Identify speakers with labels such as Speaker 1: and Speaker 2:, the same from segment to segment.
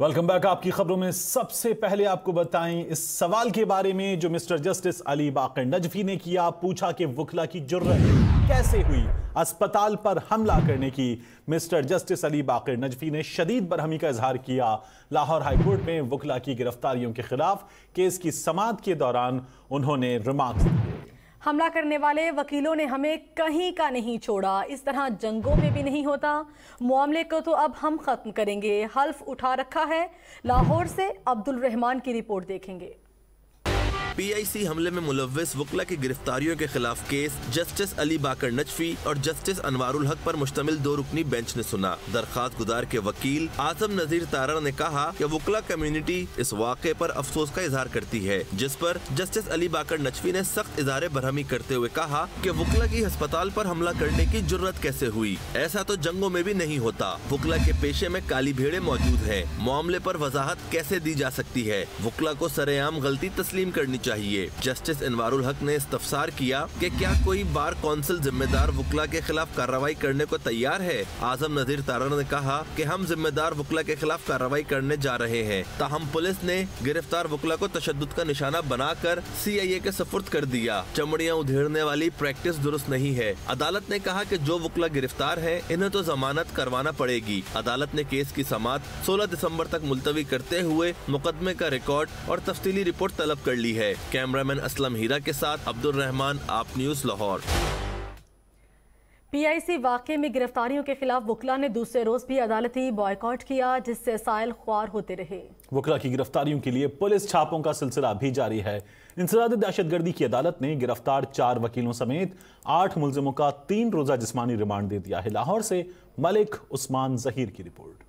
Speaker 1: Welcome back آپ کی خبروں میں سب سے پہلے آپ کو بتائیں اس سوال کے بارے میں جو مسٹر جسٹس علی باقر نجفی نے کیا، پوچھا کہ وکلا کی جرت کیسے ہوئی؟ اسپتال پر حملہ کرنے کی مسٹر جسٹس علی باقر نجفی نے شدید برہمی کا اظہار کیا۔ لاہور ہائی کورٹ میں وکلا کی گرفتاریوں کے خلاف کیس کی سماعت کے دوران انہوں نے ریمارکس دیے۔
Speaker 2: حملہ کرنے والے وکیلوں نے ہمیں کہیں کا نہیں چھوڑا، اس طرح جنگوں میں بھی نہیں ہوتا۔ معاملے کو تو اب ہم ختم کریں گے۔ حلف اٹھا رکھا ہے۔ لاہور سے عبد الرحمن کی رپورٹ دیکھیں گے۔
Speaker 3: پی آئی سی حملے میں ملوث وکلا کی گرفتاریوں کے خلاف case, justice Ali Baker Najafi اور جسٹس انوار الحق پر مشتمل دو رکنی بینچ نے سنا۔ درخواست گزار کے وکیل آزم نذیر تارر نے کہا کہ وکلا کمیونٹی اس واقعے پر افسوس کا اظہار کرتی ہے، جس پر جسٹس علی باکر نچفی نے سخت اظہار برہمی کرتے ہوئے کہا کہ وکلا کی ہسپتال پر حملہ کرنے کی جرت کیسے ہوئی۔ ایسا تو جنگوں میں بھی نہیں ہوتا۔ وکلا کے پیشے میں کالی بھیڑے موجود ہیں۔ معاملے پر وضاحت کیسے دی جا سکتی ہے؟ وکلا کو سر عام غلطی تسلیم کرنی چاہیے۔ جسٹس انوار الحق نے استفسار کیا کہ کیا کوئی بار کونسل ذمہ دار وکلا کے خلاف کارروائی کرنے کو تیار ہے؟ اعظم نذیر تارن نے کہا کہ ہم ذمہ دار وکلا کے خلاف کارروائی کرنے جا رہے ہیں۔ تاہم پولیس نے گرفتار وکلا کو تشدد کا نشانہ بنا کر سی آئی اے کے سفرد کر دیا۔ چمڑیاں ادھیڑنے والی پریکٹس درست نہیں ہے۔ عدالت نے کہا کہ جو وکلا گرفتار ہے انہیں تو ضمانت کروانا پڑے گی۔ عدالت نے کیس کی سماعت سولہ دسمبر تک ملتوی کرتے ہوئے مقدمے کا ریکارڈ اور تفصیلی رپورٹ طلب کر لی ہے۔ کیمرامین اسلم ہیرا کے ساتھ عبد الرحمن آپ نیوز لاہور۔
Speaker 2: پی آئی سی واقعے میں گرفتاریوں کے خلاف وکلا نے دوسرے روز بھی عدالتی بائیکاٹ کیا جس سے سائل خوار ہوتے رہے۔
Speaker 1: وکلا کی گرفتاریوں کے لیے پولیس چھاپوں کا سلسلہ بھی جاری ہے۔ انسداد دہشت گردی کی عدالت نے گرفتار چار وکیلوں سمیت آٹھ ملزموں کا تین روزہ جسمانی ریمانڈ دے دیا ہے۔ لاہور سے ملک عثمان ظہیر کی رپورٹ۔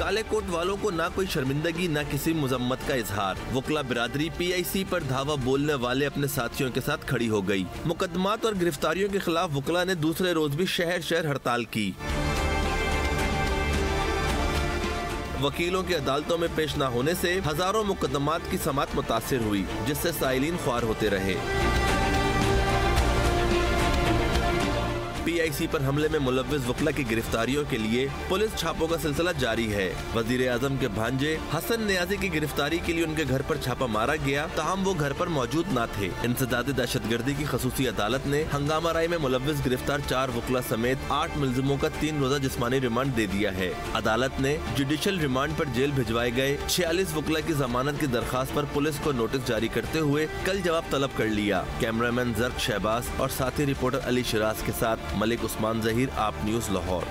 Speaker 3: کالے کوٹ والوں کو نہ کوئی شرمندگی، نہ کسی مذمت کا اظہار۔ وکلا برادری پی آئی سی پر دھاوا بولنے والے اپنے ساتھیوں کے ساتھ کھڑی ہو گئی۔ مقدمات اور گرفتاریوں کے خلاف وکلا نے دوسرے روز بھی شہر شہر ہڑتال کی۔ وکیلوں کی عدالتوں میں پیش نہ ہونے سے ہزاروں مقدمات کی سماعت متاثر ہوئی، جس سے سائلین خوار ہوتے رہے۔ پی آئی سی پر حملے میں ملوث وکلا کی گرفتاریوں کے لیے پولیس چھاپوں کا سلسلہ جاری ہے۔ وزیر اعظم کے بھانجے حسن نیازی کی گرفتاری کے لیے ان کے گھر پر چھاپا مارا گیا، تاہم وہ گھر پر موجود نہ تھے۔ انسداد دہشت گردی کی خصوصی عدالت نے ہنگامہ رائے میں ملوث گرفتار چار وکلا سمیت آٹھ ملزموں کا تین روزہ جسمانی ریمانڈ دے دیا ہے۔ عدالت نے جوڈیشل ریمانڈ پر جیل بھجوائے گئے چھیالیس وکلا کی ضمانت کی درخواست پر پولیس کو نوٹس جاری کرتے ہوئے کل جواب طلب کر لیا۔ کیمرہ مین شہباز اور ساتھی رپورٹر علی شراز کے ساتھ ملک عثمان ظہیر، آپ نیوز لاہور۔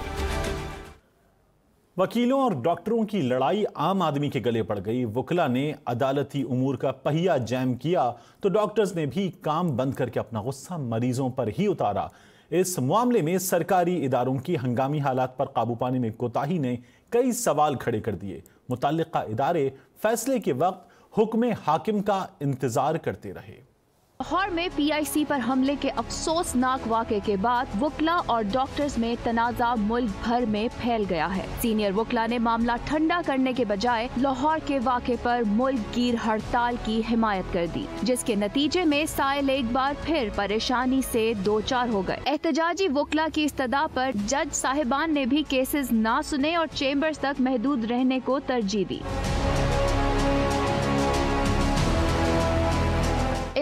Speaker 1: وکیلوں اور ڈاکٹروں کی لڑائی عام آدمی کے گلے پڑ گئی۔ وکلا نے عدالتی امور کا پہیا جیم کیا، تو ڈاکٹرز نے بھی کام بند کر کے اپنا غصہ مریضوں پر ہی اتارا۔ اس معاملے میں سرکاری اداروں کی ہنگامی حالات پر قابو پانے میں کوتاہی نے کئی سوال کھڑے کر دیے۔ متعلقہ ادارے فیصلے کے وقت حکم حاکم کا انتظار کرتے رہے۔
Speaker 4: لاہور میں پی آئی سی پر حملے کے افسوسناک واقعے کے بعد وکلا اور ڈاکٹرز میں تنازع ملک بھر میں پھیل گیا ہے۔ سینئر وکلا نے معاملہ ٹھنڈا کرنے کے بجائے لاہور کے واقعے پر ملک گیر ہڑتال کی حمایت کر دی، جس کے نتیجے میں سائل ایک بار پھر پریشانی سے دو چار ہو گئے۔ احتجاجی وکلا کی استدا پر جج صاحبان نے بھی کیسز نہ سنے اور چیمبرز تک محدود رہنے کو ترجیح دی۔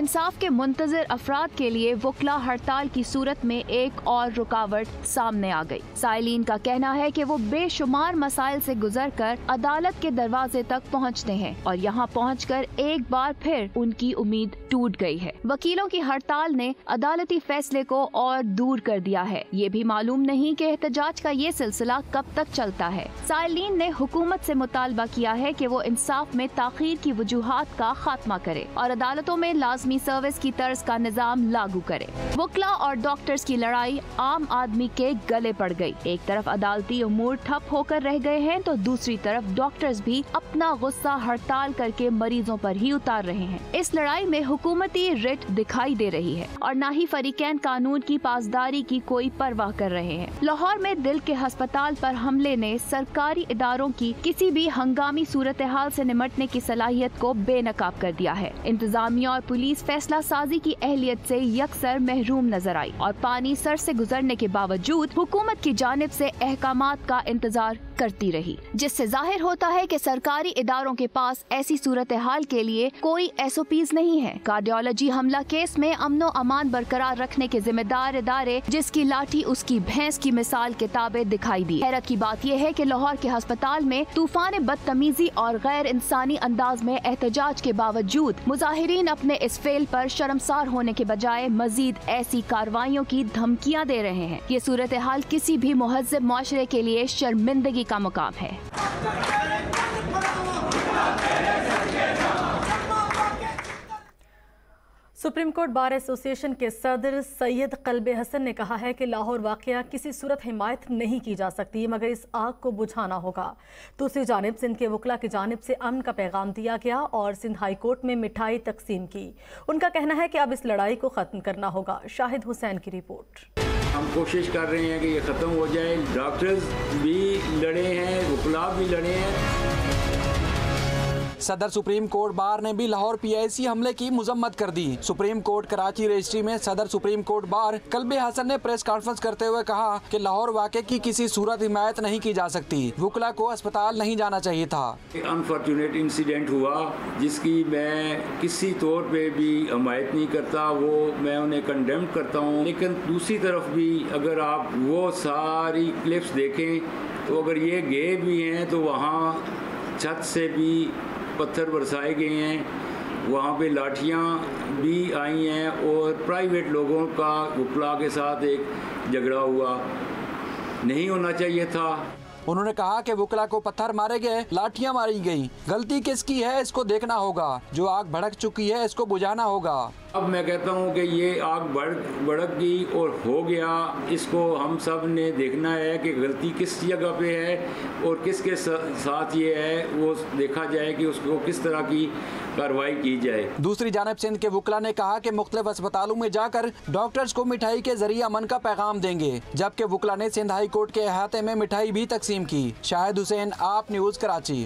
Speaker 4: انصاف کے منتظر افراد کے لیے وکلا ہڑتال کی صورت میں ایک اور رکاوٹ سامنے آ گئی۔ سائلین کا کہنا ہے کہ وہ بے شمار مسائل سے گزر کر عدالت کے دروازے تک پہنچتے ہیں اور یہاں پہنچ کر ایک بار پھر ان کی امید ٹوٹ گئی ہے۔ وکیلوں کی ہڑتال نے عدالتی فیصلے کو اور دور کر دیا ہے۔ یہ بھی معلوم نہیں کہ احتجاج کا یہ سلسلہ کب تک چلتا ہے۔ سائلین نے حکومت سے مطالبہ کیا ہے کہ وہ انصاف میں تاخیر کی وجوہات کا خاتمہ کرے اور عدالتوں میں لازمی سروس کی طرز کا نظام لاگو کرے۔ وکلا اور ڈاکٹرز کی لڑائی عام آدمی کے گلے پڑ گئی۔ ایک طرف عدالتی امور ٹھپ ہو کر رہ گئے ہیں تو دوسری طرف ڈاکٹرز بھی اپنا غصہ ہڑتال کر کے مریضوں پر ہی اتار رہے ہیں۔ اس لڑائی میں حکومتی رٹ دکھائی دے رہی ہے اور نہ ہی فریقین قانون کی پاسداری کی کوئی پرواہ کر رہے ہیں۔ لاہور میں دل کے ہسپتال پر حملے نے سرکاری اداروں کی کسی بھی ہنگامی صورتحال سے نمٹنے کی صلاحیت کو بے نقاب کر دیا ہے۔ انتظامیہ اور پولیس فیصلہ سازی کی اہلیت سے یکسر محروم نظر آئی اور پانی سر سے گزرنے کے باوجود حکومت کی جانب سے احکامات کا انتظار کرتی رہی، جس سے ظاہر ہوتا ہے کہ سرکاری اداروں کے پاس ایسی صورتحال کے لیے کوئی ایس او پیز نہیں ہے۔ کارڈیالوجی حملہ کیس میں امن و امان برقرار رکھنے کے ذمہ دار ادارے جس کی لاٹھی اس کی بھینس کی مثال کتابیں دکھائی دی۔ حیرت کی بات یہ ہے کہ لاہور کے ہسپتال میں طوفان بدتمیزی اور غیر انسانی انداز میں احتجاج کے باوجود مظاہرین اپنے اس فیل کھیل پر شرمسار ہونے کے بجائے مزید ایسی کاروائیوں کی دھمکیاں دے رہے ہیں۔ یہ صورتحال کسی بھی مہذب معاشرے کے لیے شرمندگی کا مقام ہے۔
Speaker 2: سپریم کورٹ بار ایسوسی ایشن کے صدر سید قلب حسن نے کہا ہے کہ لاہور واقعہ کسی صورت حمایت نہیں کی جا سکتی، مگر اس آگ کو بجھانا ہوگا۔ دوسری جانب، سندھ کے وکلا کی جانب سے امن کا پیغام دیا گیا اور سندھ ہائی کورٹ میں مٹھائی تقسیم کی۔ ان کا کہنا ہے کہ اب اس لڑائی کو ختم کرنا ہوگا۔ شاہد حسین کی رپورٹ۔
Speaker 5: ہم کوشش کر رہے ہیں کہ یہ ختم ہو جائے۔ ڈاکٹرز بھی لڑے ہیں وکلا بھی لڑے ہیں۔
Speaker 6: صدر سپریم کورٹ بار نے بھی لاہور پی آئی سی حملے کی مذمت کر دی۔ سپریم کورٹ کراچی رجسٹری میں صدر supreme court bar Qalb Hassan نے پریس کانفرنس کرتے ہوئے کہا کہ لاہور واقع کی کسی صورت حمایت نہیں کی جا سکتی۔ وکلا کو اسپتال نہیں جانا چاہیے تھا۔
Speaker 5: انفارچونیٹ انسیڈنٹ ہوا جس کی میں کسی طور پہ بھی حمایت نہیں کرتا، وہ میں انہیں کنڈیم کرتا ہوں۔ لیکن دوسری طرف بھی اگر آپ وہ ساری کلپس دیکھیں تو اگر یہ گئے بھی ہیں تو وہاں چھت سے بھی پتھر برسائے گئے ہیں۔ وہاں پہ لاٹھیاں بھی آئی ہیں اور پرائیویٹ لوگوں کا وکلا کے ساتھ ایک جھگڑا ہوا۔ نہیں ہونا چاہیے تھا۔
Speaker 6: انہوں نے کہا کہ وکلا کو پتھر مارے گئے لاٹیاں ماری گئیں۔ غلطی کس کی ہے؟ اس کو دیکھنا ہوگا۔ جو آگ بھڑک چکی ہے، اس کو بجھانا ہوگا۔
Speaker 5: اب میں کہتا ہوں کہ یہ آگ بڑھ بڑک گئی اور ہو گیا۔ اس کو ہم سب نے دیکھنا ہے کہ غلطی کس جگہ پہ ہے اور کس کے ساتھ یہ ہے۔ وہ دیکھا جائے کہ اس کو کس طرح کی کاروائی کی جائے۔
Speaker 6: دوسری جانب سندھ کے وکلا نے کہا کہ مختلف اسپتالوں میں جا کر ڈاکٹرز کو مٹھائی کے ذریعے امن کا پیغام دیں گے، جبکہ وکلا نے سندھ ہائی کورٹ کے احاطے میں مٹھائی بھی تقسیم کی۔ Shahid Hussain, Aap news Karachi.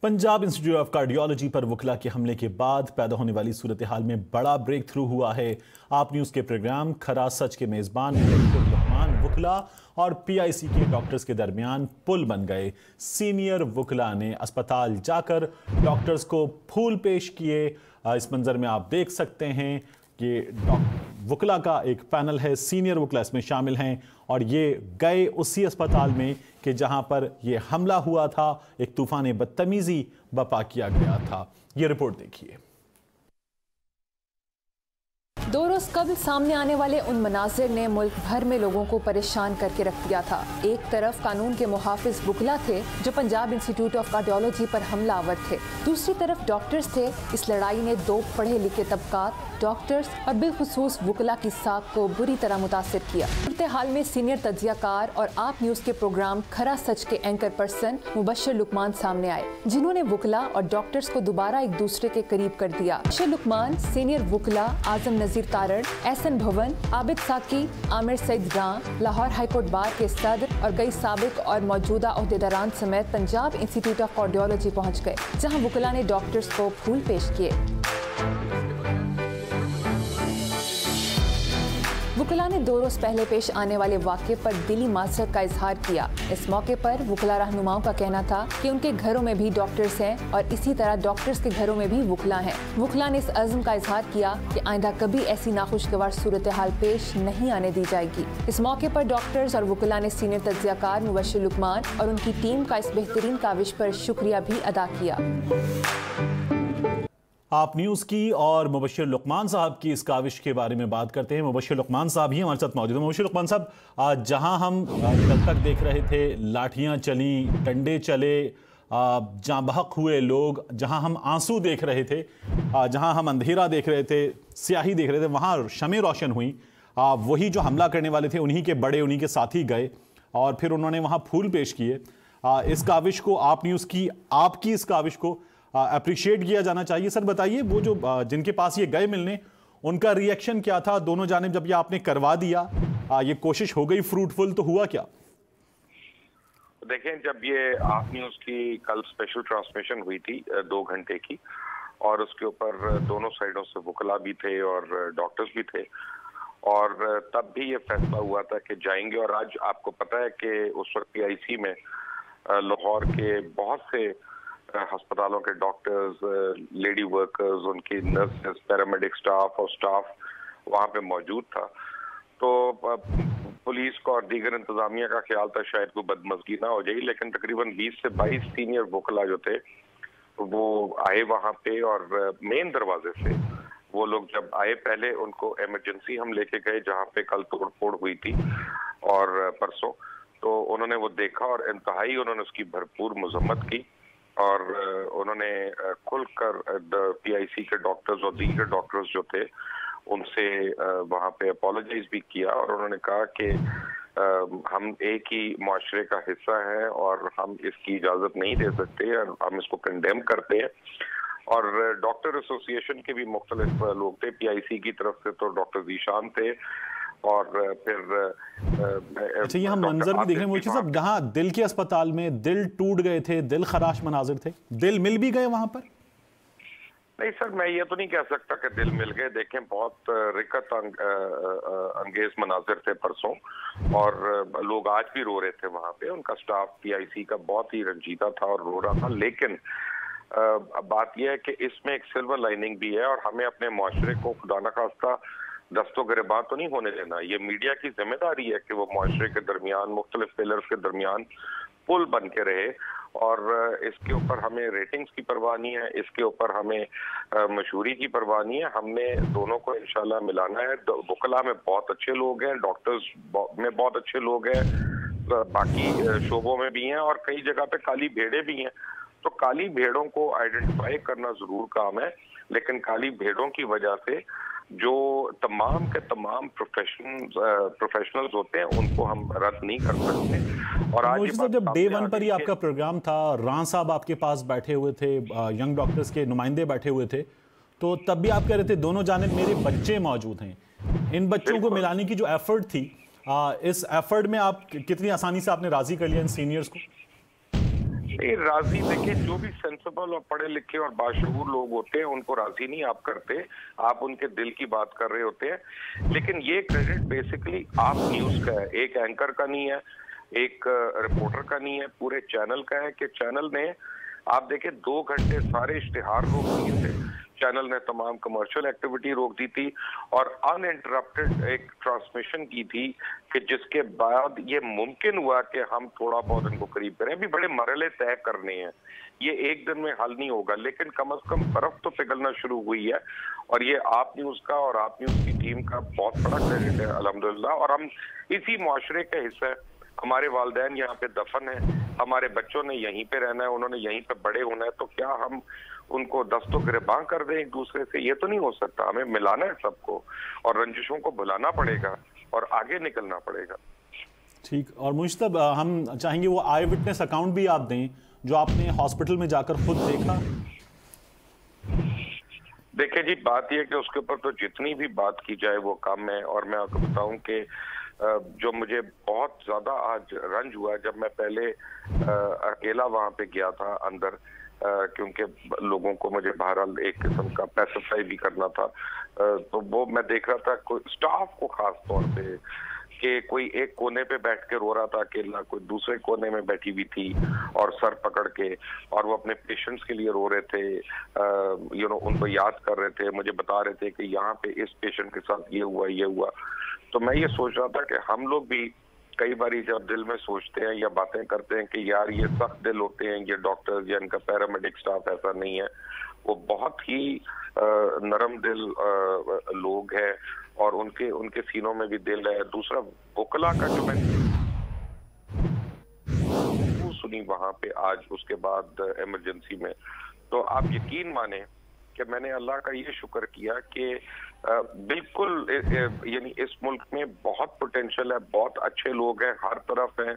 Speaker 1: Punjab institute of cardiology پر وکلا کے حملے کے بعد پیدا ہونے والی صورتحال میں بڑا بریک تھرو ہوا ہے۔ آپ نیوز کے پروگرام کھرا سچ کے میزبان الرحمان وکلا اور پی آئی سی کے ڈاکٹرز کے درمیان پل بن گئے۔ سینئر وکلا نے اسپتال جا کر ڈاکٹرز کو پھول پیش کیے۔ اس منظر میں آپ دیکھ سکتے ہیں کہ ڈاکٹر وکلا کا ایک پینل ہے، سینئر وکلا اس میں شامل ہیں۔ اور یہ گئے اسی اسپتال میں کہ جہاں پر یہ حملہ ہوا تھا، ایک طوفان بدتمیزی بپا کیا گیا تھا۔ یہ رپورٹ دیکھیے۔
Speaker 7: دو روز قبل سامنے آنے والے ان مناظر نے ملک بھر میں لوگوں کو پریشان کر کے رکھ دیا تھا۔ ایک طرف قانون کے محافظ بکلا تھے جو پنجاب انسٹیٹیوٹ آف کارڈیالوجی پر حملہ آور تھے۔ دوسری طرف ڈاکٹرز تھے۔ اس لڑائی نے دو پڑھے لکھے طبقات، ڈاکٹرز اور بالخصوص بکلا کی ساکھ کو بری طرح متاثر کیا۔ صورتحال میں سینئر تجزیہ کار اور آپ نیوز کے پروگرام کھرا سچ کے اینکر پرسن مبشر لکمان سامنے آئے، جنہوں نے وکلا اور ڈاکٹرز کو دوبارہ ایک دوسرے کے قریب کر دیا۔ مبشر لکمان سینئر وکلا Azam Nazir Tarar Ahsan Bhoon, Abid Saqi, Amir Saeed Rann, Lahore high court bar کے صدر اور کئی سابق اور موجودہ عہدیداران سمیت پنجاب انسٹیٹیوٹ آف کارڈیولوجی پہنچ گئے، جہاں وکلا نے ڈاکٹرز کو پھول پیش کیے۔ وکلا نے دو روز پہلے پیش آنے والے واقعے پر دلی معذرت کا اظہار کیا۔ اس موقع پر وکلا رہنماؤں کا کہنا تھا کہ ان کے گھروں میں بھی ڈاکٹرز ہیں اور اسی طرح ڈاکٹرز کے گھروں میں بھی وکلا ہیں۔ وکلا نے اس عزم کا اظہار کیا کہ آئندہ کبھی ایسی ناخوشگوار صورتحال پیش نہیں آنے دی جائے گی۔ اس موقع پر ڈاکٹرز اور وکلا نے سینئر تجزیہ کار مبشر لکمان اور ان کی ٹیم کا اس بہترین کاوش پر شکریہ بھی ادا کیا۔
Speaker 1: آپ نیوز کی اور مبشر لقمان صاحب کی اس کاوش کے بارے میں بات کرتے ہیں۔ مبشر لقمان صاحب ہی ہمارے ساتھ موجود ہیں۔ مبشر لقمان صاحب جہاں ہم کل تک دیکھ رہے تھے، لاٹھیاں چلیں، ڈنڈے چلے جہاں بحق ہوئے لوگ، جہاں ہم آنسو دیکھ رہے تھے جہاں ہم اندھیرا دیکھ رہے تھے، سیاہی دیکھ رہے تھے، وہاں شمیں روشن ہوئیں۔ وہی جو حملہ کرنے والے تھے، انہی کے بڑے، انہی کے ساتھی گئے۔ اور پھر انہوں نے وہاں پھول پیش کیے۔ اس کاوش کو، آپ نیوز کی، آپ کی اس کاوش کو اپریشیٹ کیا جانا چاہیے۔ سر، بتائیے، وہ جو جن کے پاس یہ گئے ملنے، ان کا ریاکشن کیا تھا؟ دونوں جانب جب یہ آپ نے کروا دیا یہ کوشش ہو گئی فروٹ فل تو ہوا کیا؟
Speaker 8: دیکھیں، جب یہ آپ نیوز کی کل سپیشل ٹرانسمیشن ہوئی تھی دو گھنٹے کی، اور اس کے اوپر دونوں سائیڈوں سے وکلا بھی تھے اور ڈاکٹرز بھی تھے، اور تب بھی یہ فیصلہ ہوا تھا کہ جائیں گے۔ اور آج آپ کو پتا ہے کہ اس وقت پی آئی سی میں لاہور کے بہت سے ہسپتالوں کے ڈاکٹرز لیڈی ورکرز، ان کی نرسز، پیرامیڈک سٹاف اور سٹاف وہاں پہ موجود تھا۔ تو پولیس کو اور دیگر انتظامیہ کا خیال تھا شاید کوئی بدمزگی نہ ہو جائے لیکن تقریباً بیس سے بائیس سینئر وکلا جو تھے، وہ آئے وہاں پہ اور مین دروازے سے وہ لوگ جب آئے، پہلے ان کو ایمرجنسی ہم لے کے گئے، جہاں پہ کل توڑ پھوڑ ہوئی تھی اور پرسوں۔ تو انہوں نے وہ دیکھا اور انتہائی انہوں نے اس کی بھرپور مذمت کی۔ اور انہوں نے کھل کر پی آئی سی کے ڈاکٹرز اور دیگر ڈاکٹرز جو تھے، ان سے وہاں پہ اپولوجائز بھی کیا اور انہوں نے کہا کہ ہم ایک ہی معاشرے کا حصہ ہیں اور ہم اس کی اجازت نہیں دے سکتے اور ہم اس کو کنڈیم کرتے ہیں۔ اور ڈاکٹر ایسوسیشن کے بھی مختلف لوگ تھے۔ پی آئی سی کی طرف سے تو ڈاکٹر ذیشان تھے۔ اور پھر اچھا یہ ہم منظر بھی دیکھ رہے ہیں موچی صاحب
Speaker 1: جہاں دل کے اسپتال میں دل ٹوٹ گئے تھے دل خراش مناظر تھے دل مل بھی گئے وہاں پر؟
Speaker 8: نہیں سر میں یہ تو نہیں کہہ سکتا کہ دل مل گئے۔ دیکھیں بہت رکت انگیز مناظر تھے پرسوں اور لوگ آج بھی رو رہے تھے وہاں پہ۔ ان کا سٹاف پی آئی سی کا بہت ہی رنجیدہ تھا اور رو رہا تھا لیکن بات یہ ہے کہ اس میں ایک سلور لائننگ بھی ہے اور ہمیں اپنے معاشرے کو خدا نخواستہ دست و گربان تو نہیں ہونے دینا۔ یہ میڈیا کی ذمہ داری ہے کہ وہ معاشرے کے درمیان، مختلف پیلرز کے درمیان پل بن کے رہے۔ اور اس کے اوپر ہمیں ریٹنگز کی پرواہ نہیں ہے، اس کے اوپر ہمیں مشہوری کی پرواہ نہیں ہے۔ ہم نے دونوں کو انشاءاللہ ملانا ہے۔ وکلا میں بہت اچھے لوگ ہیں ڈاکٹرز میں بہت اچھے لوگ ہیں۔ باقی شعبوں میں بھی ہیں اور کئی جگہ پہ کالی بھیڑے بھی ہیں۔ تو کالی بھیڑوں کو آئیڈینٹیفائی کرنا ضرور کام ہے، لیکن کالی بھیڑوں کی وجہ سے جو تمام کے تمام پروفیشنلز ہوتے ہیں ان کو ہم رد نہیں کر سکتے۔ اور آج جب ڈے ون پر ہی آپ
Speaker 1: کا پروگرام تھا ران صاحب آپ کے پاس بیٹھے ہوئے تھے ینگ ڈاکٹرز کے نمائندے بیٹھے ہوئے تھے تو تب بھی آپ کہہ رہے تھے دونوں جانب میرے بچے موجود ہیں۔ ان بچوں کو ملانے کی جو ایفرٹ تھی اس ایفرٹ میں آپ کتنی آسانی سے آپ نے راضی کر لیا ان سینئرز کو؟
Speaker 8: نہیں، راضی دیکھیں، جو بھی سینسبل اور پڑھے لکھے اور باشعور لوگ ہوتے ہیں، ان کو راضی نہیں آپ کرتے۔ آپ ان کے دل کی بات کر رہے ہوتے ہیں۔ لیکن یہ کریڈٹ بیسکلی آپ نیوز کا ہے۔ ایک اینکر کا نہیں ہے، ایک رپورٹر کا نہیں ہے، پورے چینل کا ہے کہ چینل نے، آپ دیکھیں، دو گھنٹے سارے اشتہار روک دیے تھے۔ چینل نے تمام کمرشل ایکٹیویٹی روک دی تھی اور ان انٹرپٹڈ ایک ٹرانسمیشن کی تھی کہ جس کے بعد یہ ممکن ہوا کہ ہم تھوڑا بہت ان کو قریب کریں۔ ابھی بڑے مرحلے طے کرنے ہیں۔ یہ ایک دن میں حل نہیں ہوگا، لیکن کم از کم برف تو پگھلنا شروع ہوئی ہے اور یہ آپ نیوز کا اور آپ نیوز کی ٹیم کا بہت بڑا کریڈٹ ہے، الحمدللہ۔ اور ہم اسی معاشرے کا حصہ ہے ہمارے والدین یہاں پہ دفن ہیں، ہمارے بچوں نے یہیں پہ رہنا ہے، انہوں نے یہیں پہ بڑے ہونا ہے، تو کیا ہم ان کو دست و گرباں کر دیں ایک دوسرے سے یہ تو نہیں ہو سکتا ہمیں ملانا ہے سب کو اور رنجشوں کو بلانا پڑے گا اور آگے نکلنا پڑے گا۔
Speaker 1: ٹھیک اور مشتب ہم چاہیں گے وہ آئی وٹنس اکاؤنٹ بھی آپ دیں جو آپ نے ہاسپٹل میں جا کر خود دیکھا؟
Speaker 8: دیکھیں جی بات یہ کہ اس کے اوپر تو جتنی بھی بات کی جائے وہ کم ہے اور میں آپ کو بتاؤں کہ جو مجھے بہت زیادہ آج رنج ہوا جب میں پہلے اکیلا وہاں پہ گیا تھا اندر کیونکہ لوگوں کو مجھے بہرحال ایک قسم کا پیسفائی بھی کرنا تھا۔ تو وہ میں دیکھ رہا تھا سٹاف کو خاص طور پہ کہ کوئی ایک کونے پہ بیٹھ کے رو رہا تھا، اکیلا کوئی دوسرے کونے میں بیٹھی ہوئی تھی اور سر پکڑ کے اور وہ اپنے پیشنٹس کے لیے رو رہے تھے۔ یو نو ان کو یاد کر رہے تھے، مجھے بتا رہے تھے کہ یہاں پہ اس پیشنٹ کے ساتھ یہ ہوا یہ ہوا۔ تو میں یہ سوچ رہا تھا کہ ہم لوگ بھی کئی باری جب دل میں سوچتے ہیں یا باتیں کرتے ہیں کہ یار یہ سخت دل ہوتے ہیں، یہ ڈاکٹر یا ان کا پیرامیڈک سٹاف ایسا نہیں ہے۔ وہ بہت ہی نرم دل لوگ ہیں اور ان کے ان کے سینوں میں بھی دل ہے۔ دوسرا بکلا کا جو میں سنی وہاں پہ آج، اس کے بعد ایمرجنسی میں۔ تو آپ یقین مانیں کہ میں نے اللہ کا یہ شکر کیا کہ بالکل یعنی اس ملک میں بہت پوٹینشل ہے، بہت اچھے لوگ ہیں، ہر طرف ہیں،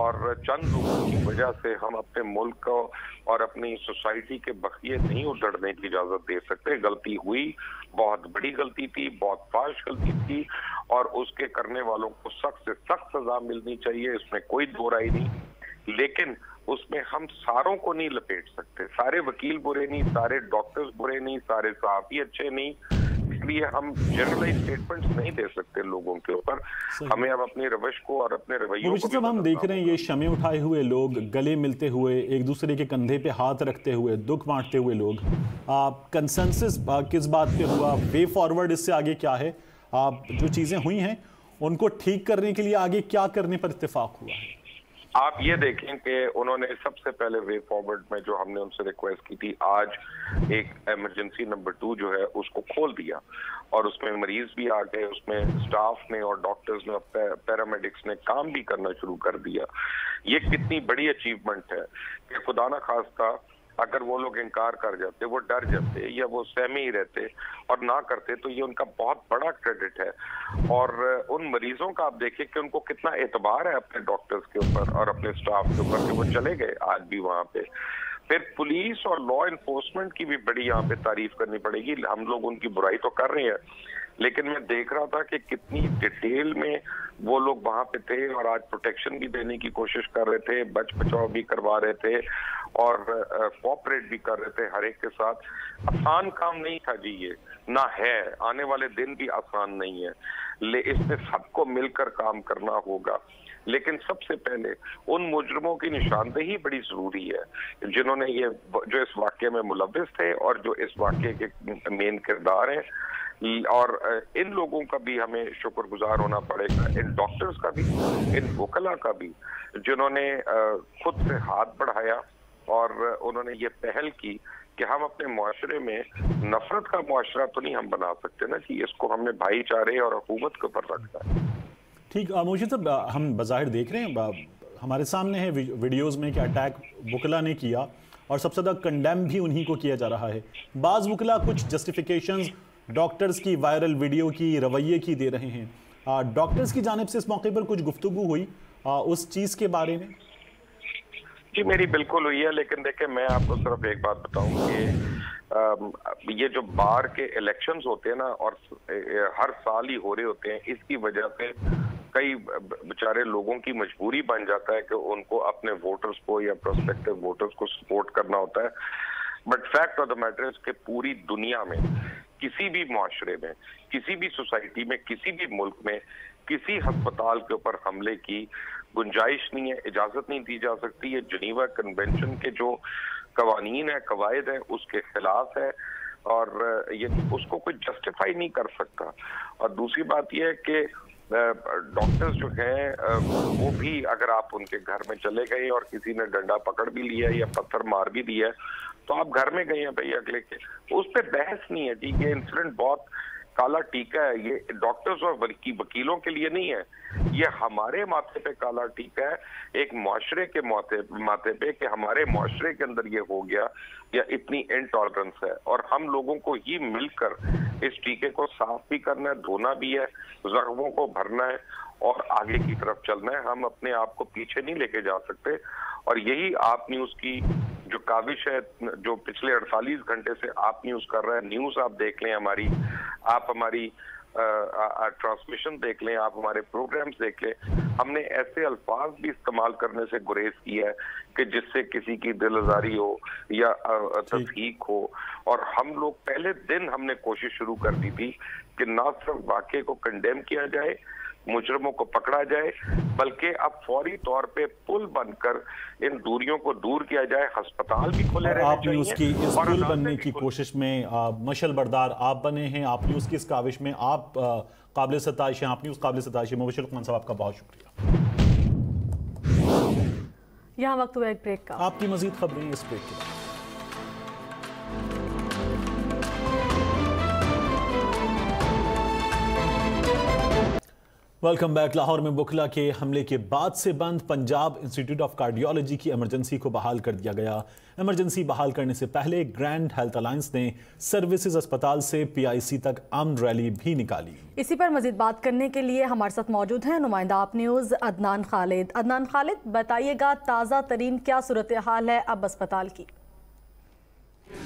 Speaker 8: اور چند لوگوں کی وجہ سے ہم اپنے ملک کو اور اپنی سوسائٹی کے بقیے نہیں اڈڑنے کی اجازت دے سکتے۔ غلطی ہوئی، بہت بڑی غلطی تھی، بہت فاش غلطی تھی، اور اس کے کرنے والوں کو سخت سے سخت سزا ملنی چاہیے، اس میں کوئی دو رائی نہیں۔ لیکن اس میں ہم ساروں کو نہیں لپیٹ سکتے۔ سارے وکیل برے نہیں سارے ڈاکٹرز برے نہیں سارے صحافی اچھے نہیں۔ اس لیے ہم جنرلائی سٹیٹمنٹس نہیں دے سکتے لوگوں کے اوپر۔ ہمیں اب اپنی روش کو اور اپنے رویوں کو صاحب ہم دیکھ رہے ہیں یہ
Speaker 1: شمیں اٹھائے ہوئے لوگ گلے ملتے ہوئے ایک دوسرے کے کندھے پہ ہاتھ رکھتے ہوئے دکھ بانٹتے ہوئے لوگ۔ کنسنسس کس بات پہ ہوا؟ وے فارورڈ اس سے آگے کیا ہے؟ آپ جو چیزیں ہوئی ہیں ان کو ٹھیک کرنے کے لیے آگے کیا کرنے پر اتفاق ہوا ہے؟
Speaker 8: آپ یہ دیکھیں کہ انہوں نے سب سے پہلے وے فارورڈ میں جو ہم نے ان سے ریکویسٹ کی تھی، آج ایک ایمرجنسی نمبر ٹو جو ہے، اس کو کھول دیا۔ اور اس میں مریض بھی آ گئے، اس میں سٹاف نے اور ڈاکٹرز نے پیرامیڈکس نے کام بھی کرنا شروع کر دیا۔ یہ کتنی بڑی اچیومنٹ ہے کہ خدا نہ خواستہ اگر وہ لوگ انکار کر جاتے، وہ ڈر جاتے یا وہ سہمی ہی رہتے اور نہ کرتے، تو یہ ان کا بہت بڑا کریڈٹ ہے۔ اور ان مریضوں کا آپ دیکھیں کہ ان کو کتنا اعتبار ہے اپنے ڈاکٹرز کے اوپر اور اپنے سٹاف کے اوپر کہ وہ چلے گئے آج بھی وہاں پہ۔ پھر پولیس اور لا انفورسمنٹ کی بھی بڑی یہاں پہ تعریف کرنی پڑے گی۔ ہم لوگ ان کی برائی تو کر رہے ہیں۔ لیکن میں دیکھ رہا تھا کہ کتنی ڈیٹیل میں وہ لوگ وہاں پہ تھے اور آج پروٹیکشن بھی دینے کی کوشش کر رہے تھے، بچ بچاؤ بھی کروا رہے تھے اور کوپریٹ بھی کر رہے تھے ہر ایک کے ساتھ۔ آسان کام نہیں تھا جی یہ، نہ ہے۔ آنے والے دن بھی آسان نہیں ہے۔ لے، اس میں سب کو مل کر کام کرنا ہوگا۔ لیکن سب سے پہلے ان مجرموں کی نشاندہی بڑی ضروری ہے، جنہوں نے یہ، جو اس واقعے میں ملوث تھے اور جو اس واقعے کے مین کردار ہیں۔ اور ان لوگوں کا بھی ہمیں شکر گزار ہونا پڑے گا، ان ڈاکٹرز کا بھی، ان وکلا کا بھی، جنہوں نے خود سے ہاتھ بڑھایا اور انہوں نے یہ پہل کی کہ ہم اپنے معاشرے میں نفرت کا معاشرہ تو نہیں ہم بنا سکتے نا کہ اس کو ہم نے بھائی چارے اور حکومت کے پر رکھتا ہے
Speaker 1: ٹھیک موشی صاحب ہم بظاہر دیکھ رہے ہیں ہمارے سامنے ہیں ویڈیوز میں کہ اٹیک وکلا نے کیا اور سب سے زیادہ کنڈیم بھی انہی کو کیا جا رہا ہے۔ بعض وکلا کچھ جسٹیفیکیشنز ڈاکٹرز کی وائرل ویڈیو کی رویے کی دے رہے ہیں۔ ڈاکٹرز کی جانب سے اس موقع پر کچھ گفتگو ہوئی۔ اس چیز کے بارے میں؟
Speaker 8: جی میری بالکل ہوئی ہے، لیکن دیکھیں، میں آپ کو صرف ایک بات بتاؤں کہ یہ جو بار کے الیکشنز ہوتے ہیں نا، اور ہر سال ہی ہو رہے ہوتے ہیں، اس کی وجہ سے کئی بچارے لوگوں کی مجبوری بن جاتا ہے کہ ان کو اپنے ووٹرز کو یا پروسپیکٹیو ووٹرز کو سپورٹ کرنا ہوتا ہے۔ But fact of the matter کہ پوری دنیا میں کسی بھی معاشرے میں، کسی بھی سوسائٹی میں، کسی بھی ملک میں، کسی ہسپتال کے اوپر حملے کی گنجائش نہیں ہے، اجازت نہیں دی جا سکتی یہ جنیوا کنونشن کے جو قوانین ہیں، قواعد ہیں، اس کے خلاف ہے اور یعنی اس کو کوئی جسٹیفائی نہیں کر سکتا۔ اور دوسری بات یہ ہے کہ ڈاکٹرز جو ہیں وہ بھی اگر آپ ان کے گھر میں چلے گئے اور کسی نے ڈنڈا پکڑ بھی لیا یا پتھر مار بھی دیا ہے تو آپ گھر میں گئے ہیں بھائی اگلے کے۔ اس پہ بحث نہیں ہے جی یہ انسیڈنٹ بہت کالا ٹیکہ ہے۔ یہ ڈاکٹرز اور وکیلوں کے لیے نہیں ہے۔ یہ ہمارے ماتھے پہ کالا ٹیکہ ہے۔ ایک معاشرے کے ماتے پہ کہ ہمارے معاشرے کے اندر یہ ہو گیا یا اتنی انٹالرنس ہے۔ اور ہم لوگوں کو ہی مل کر اس ٹیکے کو صاف بھی کرنا ہے، دھونا بھی ہے، زخموں کو بھرنا ہے اور آگے کی طرف چلنا ہے۔ ہم اپنے آپ کو پیچھے نہیں لے کے جا سکتے۔ اور یہی آپ نے اس کی جو کاوش ہے جو پچھلے اڑتالیس گھنٹے سے آپ نیوز کر رہے ہیں نیوز آپ دیکھ لیں ہماری آپ ہماری ٹرانسمیشن دیکھ لیں آپ ہمارے پروگرامز دیکھ لیں۔ ہم نے ایسے الفاظ بھی استعمال کرنے سے گریز کیا ہے کہ جس سے کسی کی دل ازاری ہو یا جی۔ تصحیق ہو۔ اور ہم لوگ پہلے دن ہم نے کوشش شروع کر دی تھی کہ نہ صرف واقعے کو کنڈیم کیا جائے مجرموں کو پکڑا جائے بلکہ اب فوری طور پہ پل بن کر ان دوریوں کو دور کیا جائے ہسپتال بھی کھولے رہے آپ نے اس
Speaker 1: کی اس پل بننے کی کوشش میں مشل بردار آپ بنے ہیں آپ نے اس کی اس کاوش میں آپ قابل ستائش ہیں آپ نے اس قابل ستائش ہیں۔ مبشر قمان صاحب آپ کا بہت شکریہ۔
Speaker 2: یہاں وقت ہوا ایک بریک کا۔
Speaker 1: آپ کی مزید خبریں اس بریک کے بعد۔ ویلکم بیک لاہور میں بکلا کے حملے کے بعد سے بند پنجاب انسٹیٹیوٹ آف کارڈیالوجی کی ایمرجنسی کو بحال کر دیا گیا۔ ایمرجنسی بحال کرنے سے پہلے گرینڈ ہیلتھ الائنس نے سروسز اسپتال سے پی آئی سی تک عام ریلی بھی نکالی۔
Speaker 2: اسی پر مزید بات کرنے کے لیے ہمارے ساتھ موجود ہیں نمائندہ آپ نیوز عدنان خالد۔ عدنان خالد، بتائیے گا تازہ ترین کیا صورتحال ہے اب اسپتال کی؟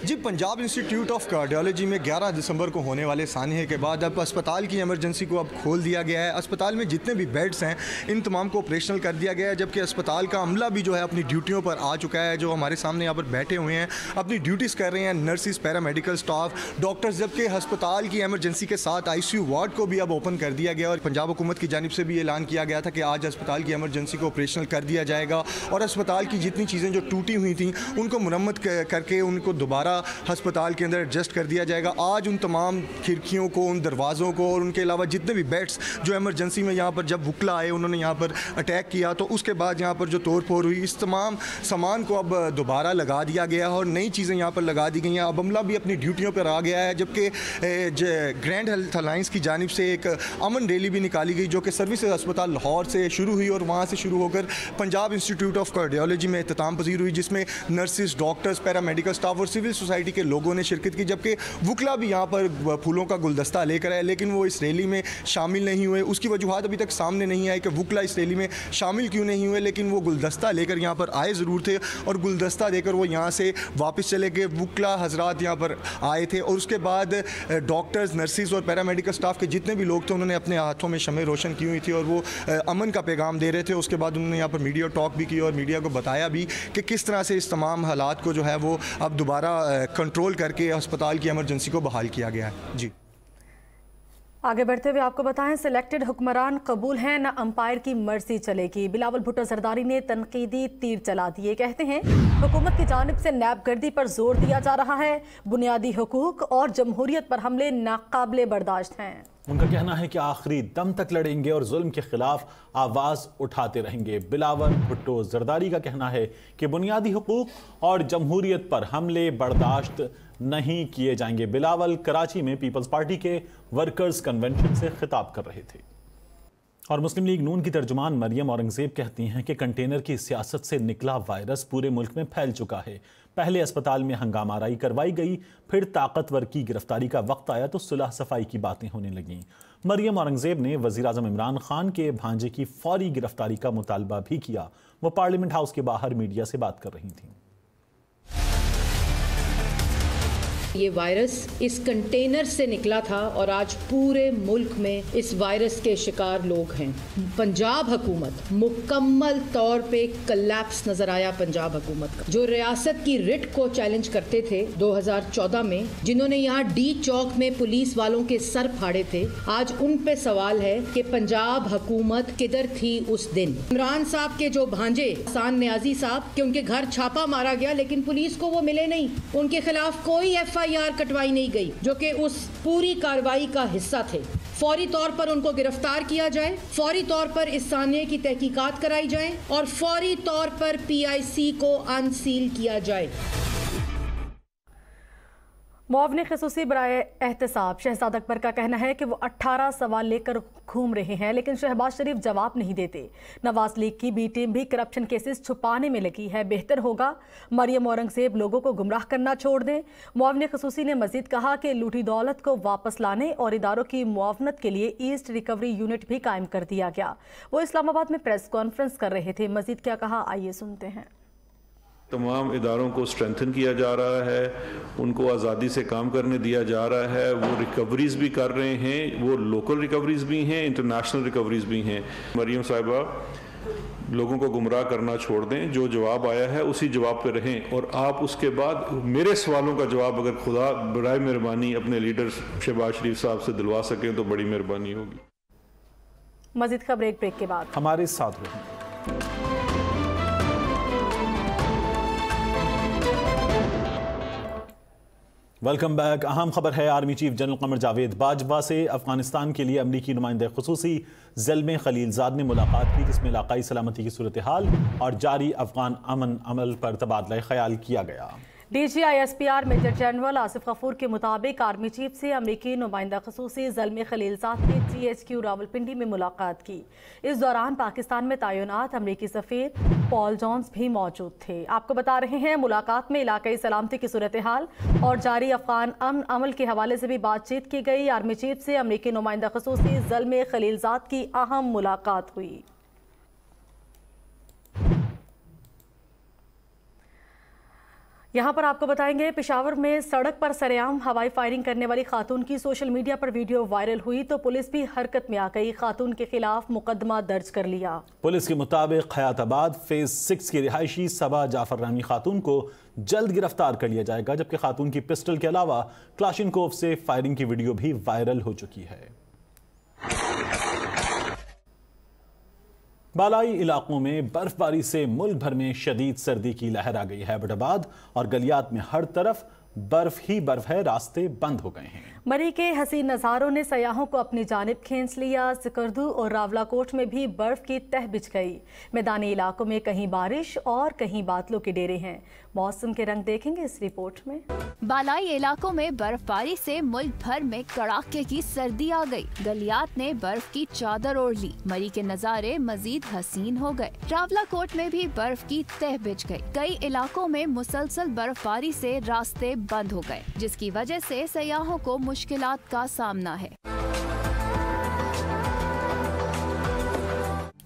Speaker 9: جی پنجاب انسٹیٹیوٹ آف کارڈیولوجی میں گیارہ دسمبر کو ہونے والے سانحے کے بعد اب اسپتال کی ایمرجنسی کو اب کھول دیا گیا ہے۔ اسپتال میں جتنے بھی بیڈز ہیں، ان تمام کو آپریشنل کر دیا گیا ہے، جبکہ اسپتال کا عملہ بھی جو ہے اپنی ڈیوٹیوں پر آ چکا ہے۔ جو ہمارے سامنے یہاں پر بیٹھے ہوئے ہیں، اپنی ڈیوٹیز کر رہے ہیں nurses paramedical staff doctors جبکہ ہسپتال کی ایمرجنسی کے ساتھ آئی سی یو وارڈ کو بھی اب اوپن کر دیا گیا اور پنجاب حکومت کی جانب سے بھی اعلان کیا گیا تھا کہ آج اسپتال کی ایمرجنسی کو آپریشنل کر دیا جائے گا۔ اور اسپتال کی جتنی چیزیں جو ٹوٹی ہوئی تھیں، ان کو مرمت کر کے، ان کو دوبارہ دوبارہ ہسپتال کے اندر ایڈجسٹ کر دیا جائے گا۔ آج ان تمام کھڑکیوں کو، ان دروازوں کو اور ان کے علاوہ جتنے بھی بیڈس جو ایمرجنسی میں یہاں پر جب وکلا آئے، انہوں نے یہاں پر اٹیک کیا، تو اس کے بعد یہاں پر جو توڑ پھوڑ ہوئی، اس تمام سامان کو اب دوبارہ لگا دیا گیا اور نئی چیزیں یہاں پر لگا دی گئی ہیں۔ اب عملہ بھی اپنی ڈیوٹیوں پر آ گیا ہے، جبکہ گرینڈ ہیلتھ الائنس کی جانب سے ایک امن ریلی بھی نکالی گئی، جو کہ سروسز اسپتال لاہور سے شروع ہوئی اور وہاں سے شروع ہو کر پنجاب انسٹیٹیوٹ آف کارڈیولوجی میں اختتام پذیر ہوئی، جس میں nurses, doctors paramedical staff اور سول سوسائٹی کے لوگوں نے شرکت کی، جبکہ وکلا بھی یہاں پر پھولوں کا گلدستہ لے کر آئے، لیکن وہ اس ریلی میں شامل نہیں ہوئے۔ اس کی وجوہات ابھی تک سامنے نہیں آئے کہ وکلا اس ریلی میں شامل کیوں نہیں ہوئے، لیکن وہ گلدستہ لے کر یہاں پر آئے ضرور تھے اور گلدستہ دے کر وہ یہاں سے واپس چلے گئے۔ وکلا حضرات یہاں پر آئے تھے اور اس کے بعد ڈاکٹرز، نرسز اور پیرا میڈیکل اسٹاف کے جتنے بھی لوگ تھے، انہوں نے اپنے ہاتھوں میں شمع روشن کی ہوئی تھی اور وہ امن کا پیغام دے رہے تھے۔ اس کے بعد انہوں نے یہاں پر میڈیا ٹاک بھی کی اور میڈیا کو بتایا بھی کہ کس طرح سے اس تمام حالات کو جو ہے وہ اب دوبارہ کنٹرول کر کے ہسپتال کی ایمرجنسی کو بحال کیا گیا ہے۔ جی۔
Speaker 2: آگے بڑھتے ہوئے آپ کو بتائیں سلیکٹڈ حکمران قبول ہیں نہ امپائر کی مرضی چلے گی؟ بلاول بھٹو زرداری نے تنقیدی تیر چلا دیے۔ کہتے ہیں، حکومت کی جانب سے نیب گردی پر زور دیا جا رہا ہے۔ بنیادی حقوق اور جمہوریت پر حملے ناقابل برداشت ہیں۔
Speaker 1: ان کا کہنا ہے کہ آخری دم تک لڑیں گے اور ظلم کے خلاف آواز اٹھاتے رہیں گے۔ بلاول بھٹو زرداری کا کہنا ہے کہ بنیادی حقوق اور جمہوریت پر حملے برداشت نہیں کیے جائیں گے۔ بلاول کراچی میں پیپلز پارٹی کے ورکرز کنونشن سے خطاب کر رہے تھے۔ اور مسلم لیگ نون کی ترجمان مریم اورنگزیب کہتی ہیں کہ کنٹینر کی سیاست سے نکلا وائرس پورے ملک میں پھیل چکا ہے۔ پہلے اسپتال میں ہنگام آرائی کروائی گئی، پھر طاقتور کی گرفتاری کا وقت آیا تو صلح صفائی کی باتیں ہونے لگیں۔ مریم اورنگزیب نے وزیراعظم عمران خان کے بھانجے کی فوری گرفتاری کا مطالبہ بھی کیا۔ وہ پارلیمنٹ ہاؤس کے باہر میڈیا سے بات کر رہی تھیں۔
Speaker 10: یہ وائرس اس کنٹینر سے نکلا تھا اور آج پورے ملک میں اس وائرس کے شکار لوگ ہیں۔ پنجاب حکومت مکمل طور پہ کلیپس نظر آیا پنجاب حکومت کا۔ جو ریاست کی رٹ کو چیلنج کرتے تھے دو ہزار چودہ میں، جنہوں نے یہاں ڈی چوک میں پولیس والوں کے سر پھاڑے تھے، آج ان پہ سوال ہے کہ پنجاب حکومت کدھر تھی اس دن۔ عمران صاحب کے جو بھانجے سان نیازی صاحب، کہ ان کے گھر چھاپا مارا گیا لیکن پولیس کو وہ ملے نہیں۔ ان کے خلاف کوئی ایف آئی آر کٹوائی نہیں گئی، جو کہ اس پوری کاروائی کا حصہ تھے۔ فوری طور پر ان کو گرفتار کیا جائے، فوری طور پر اس سانحے کی تحقیقات کرائی جائیں اور فوری طور پر پی آئی سی کو انسیل کیا جائے۔
Speaker 2: معاون خصوصی برائے احتساب۔ شہزاد اکبر کا کہنا ہے کہ وہ اٹھارہ سوال لے کر گھوم رہے ہیں، لیکن شہباز شریف جواب نہیں دیتے۔ نواز لیگ کی بی ٹیم بھی کرپشن کیسز چھپانے میں لگی ہے۔ بہتر ہوگا مریم اورنگزیب لوگوں کو گمراہ کرنا چھوڑ دیں۔ معاون خصوصی نے مزید کہا کہ لوٹی دولت کو واپس لانے اور اداروں کی معاونت کے لیے ایسٹ ریکوری یونٹ بھی قائم کر دیا گیا۔ وہ اسلام آباد میں پریس کانفرنس کر رہے تھے۔ مزید کیا کہا، آئیے سنتے ہیں۔
Speaker 11: تمام اداروں کو سٹرینتھن کیا جا رہا ہے ان کو آزادی سے کام کرنے دیا جا رہا ہے وہ ریکوریز بھی کر رہے ہیں وہ لوکل ریکوریز بھی ہیں انٹرنیشنل ریکوریز بھی ہیں۔ مریم صاحبہ لوگوں کو گمراہ کرنا چھوڑ دیں جو جواب آیا ہے اسی جواب پہ رہیں۔ اور آپ اس کے بعد میرے سوالوں کا جواب اگر خدا برائے مہربانی اپنے لیڈر شہباز شریف صاحب سے دلوا سکیں تو بڑی مہربانی ہوگی۔
Speaker 2: مزید خبر ایک بریک کے بعد۔
Speaker 1: ہمارے ساتھ رہیں۔ ویلکم بیک اہم خبر ہے، army chief general Qamar Javed Bajwa سے افغانستان کے لیے امریکی نمائندہ خصوصی زلم خلیل زاد نے ملاقات کی، جس میں علاقائی سلامتی کی صورتحال اور جاری افغان امن عمل پر تبادلہ خیال کیا گیا۔
Speaker 2: D G I S P R major general Asif Ghafoor کے مطابق آرمی چیف سے امریکی نمائندہ خصوصی زلم خلیل زاد نے T H Q Rawalpindi میں ملاقات کی۔ اس دوران پاکستان میں تعینات، امریکی سفیر پال جونز بھی موجود تھے۔ آپ کو بتا رہے ہیں، ملاقات میں علاقائی سلامتی کی صورتحال اور جاری افغان امن عمل کے حوالے سے بھی بات چیت کی گئی۔ آرمی چیف سے امریکی نمائندہ خصوصی زلم خلیل زاد کی اہم ملاقات ہوئی۔ یہاں پر آپ کو بتائیں گے، پشاور میں سڑک پر سریام ہوائی فائرنگ کرنے والی خاتون کی سوشل میڈیا پر ویڈیو وائرل ہوئی تو پولیس بھی حرکت میں آ گئی۔ خاتون کے خلاف مقدمہ درج کر لیا۔
Speaker 1: پولیس کے مطابق حیات آباد فیز سکس کی رہائشی سبا جعفر رحمی خاتون کو جلد گرفتار کر لیا جائے گا، جبکہ خاتون کی پسٹل کے علاوہ کلاشنکوف سے فائرنگ کی ویڈیو بھی وائرل ہو چکی ہے۔ بالائی علاقوں میں برف باری سے ملک بھر میں شدید سردی کی لہر آ گئی ہے۔ آباد اور گلیات میں ہر طرف برف ہی برف ہے۔ راستے بند ہو گئے ہیں۔
Speaker 2: مری کے حسین نظاروں نے سیاحوں کو اپنی جانب کھینچ لیا۔ سکردو اور راولا کوٹ میں بھی برف کی تہ بچ گئی۔ میدانی علاقوں میں کہیں بارش اور کہیں بادلوں کے ڈیرے ہیں۔ موسم کے رنگ دیکھیں گے اس رپورٹ میں۔
Speaker 4: بالائی علاقوں میں برف باری سے ملک بھر میں کڑاکے کی سردی آ گئی۔ گلیات نے برف کی چادر اوڑھ لی۔ مری کے نظارے مزید حسین ہو گئے۔ راولا کوٹ میں بھی برف کی تہ بچ گئی۔ کئی علاقوں میں مسلسل برف باری سے راستے بند ہو گئے، جس کی وجہ سے سیاحوں کو مشکلات کا سامنا ہے۔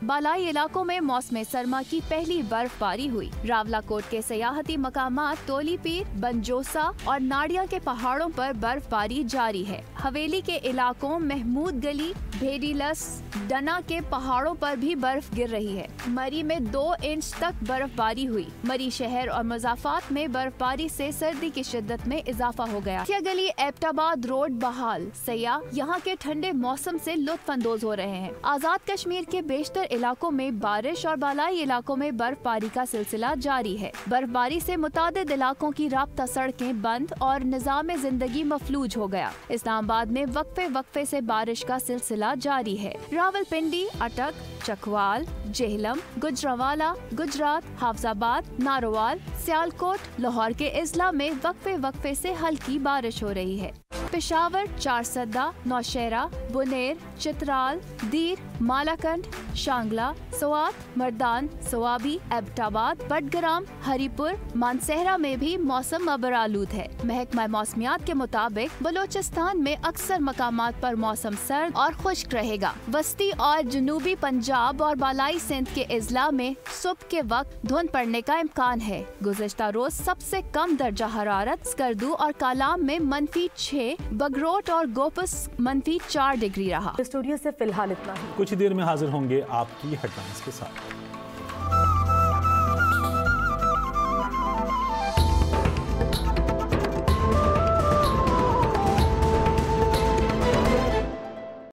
Speaker 4: بالائی علاقوں میں موسم سرما کی پہلی برف باری ہوئی۔ راولا کوٹ کے سیاحتی مقامات تولی پیر، بنجوسا اور ناڑیا کے پہاڑوں پر برف باری جاری ہے۔ حویلی کے علاقوں محمود گلی بھیڑی لس، ڈنا کے پہاڑوں پر بھی برف گر رہی ہے۔ مری میں دو انچ تک برف باری ہوئی۔ مری شہر اور مضافات میں برف باری سے سردی کی شدت میں اضافہ ہو گیا۔ کیا گلی ایپٹاباد روڈ بحال، سیاح یہاں کے ٹھنڈے موسم سے لطف اندوز ہو رہے ہیں۔ آزاد کشمیر کے بیشتر علاقوں میں بارش اور بالائی علاقوں میں برف باری کا سلسلہ جاری ہے۔ برف باری سے متعدد علاقوں کی رابطہ سڑکیں بند اور نظام زندگی مفلوج ہو گیا۔ اسلام آباد میں وقفے وقفے سے بارش کا سلسلہ جاری ہے۔ راول پنڈی اٹک، چکوال، جہلم گجروالا گجرات حافظ آباد ناروال، سیالکوٹ، لاہور کے اضلاع میں وقفے وقفے سے ہلکی بارش ہو رہی ہے۔ Peshawar Charsadda Nowshera Buner, Chitral, Dir Malakand Shangla Swat Mardan, Swabi Abbottabad Battagram Haripur Mansehra میں بھی موسم مبرالود ہے۔ محکمہ موسمیات کے مطابق بلوچستان میں اکثر مقامات پر موسم سرد اور خشک رہے گا۔ وسطی اور جنوبی پنجاب اور بالائی سندھ کے اضلاع میں صبح کے وقت دھند پڑنے کا امکان ہے۔ گزشتہ روز سب سے کم درجہ حرارت سکردو اور کالام میں منفی چھ بگروٹ اور گوپس منفی چار ڈگری رہا۔
Speaker 2: اسٹوڈیو سے فی الحال اتنا ہی۔
Speaker 1: کچھ دیر میں حاضر ہوں گے آپ کی ہیڈ لائنس کے ساتھ۔